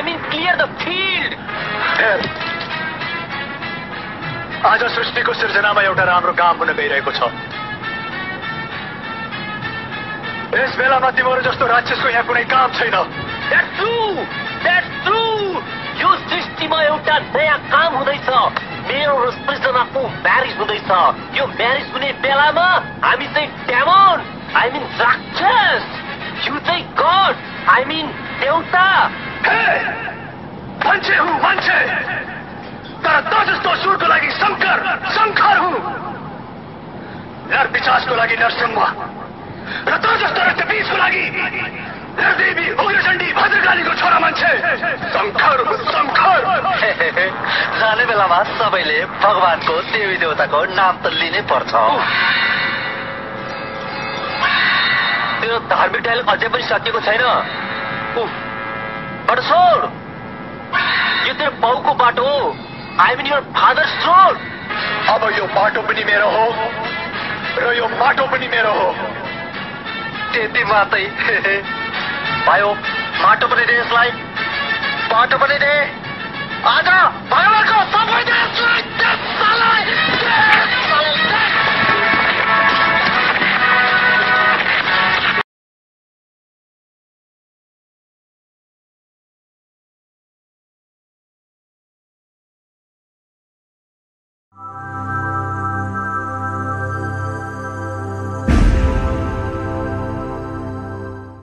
I mean clear the field. आज सृष्टिको सिर्जनामा एउटा राम्रो काम हुन गइरहेको छ। यस बेलामा तिमीहरू जस्तो राक्षसको यहाँ कुनै काम छैन। यो सृष्टिमा एउटा नयाँ काम हुँदैछ। मेरो र सृजनाको म्यारिज हुँदैछ। यो म्यारिज हुने बेलामा हामी चाहिँ ड्यामन आई मिन राक्षस। यु चाहिँ गड आई मिन एउटा Hey! लागि शङ्कर शङ्कर हुँ नर पिचासको लागि नरसिंह र त जस्तो रक्तबीजको लागि नरदेवी उग्रचण्डी भद्रकालीको छोरा मान्छे। शङ्कर शङ्कर! जाने बेलामा सबैले भगवानको देवी देवताको नाम त लिनै पर्छ। त्यो धार्मिक डायलग अझै पनि सकिएको छैन। छोड यो तेरो बाउको बाटो I mean your father road अब यो बाटो पनि मेरो हो र यो माटो पनि मेरो हो। त्यति मात्रै। भयो माटो पनि दे यसलाई। बाटो पनि दे। आज भगवानको सबै देशलाई